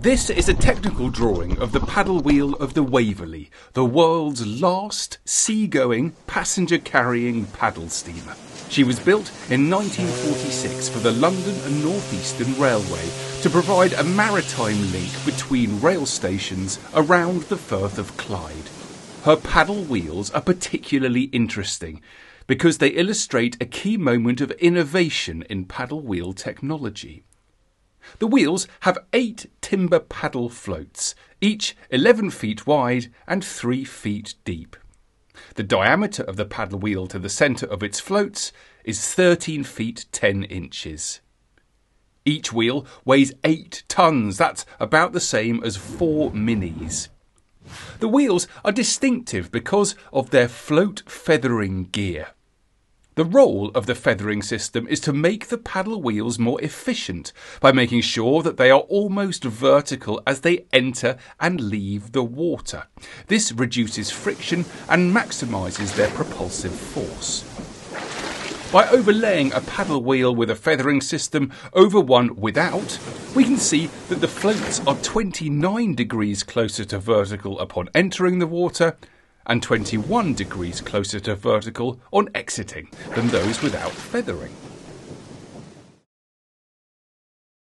This is a technical drawing of the paddle wheel of the Waverley, the world's last sea-going, passenger-carrying paddle steamer. She was built in 1946 for the London and North Eastern Railway to provide a maritime link between rail stations around the Firth of Clyde. Her paddle wheels are particularly interesting because they illustrate a key moment of innovation in paddle wheel technology. The wheels have eight timber paddle floats, each 11 feet wide and 3 feet deep. The diameter of the paddle wheel to the centre of its floats is 13 feet 10 inches. Each wheel weighs 8 tons, that's about the same as four minis. The wheels are distinctive because of their float feathering gear. The role of the feathering system is to make the paddle wheels more efficient by making sure that they are almost vertical as they enter and leave the water. This reduces friction and maximises their propulsive force. By overlaying a paddle wheel with a feathering system over one without, we can see that the floats are 29 degrees closer to vertical upon entering the water and 21 degrees closer to vertical on exiting than those without feathering.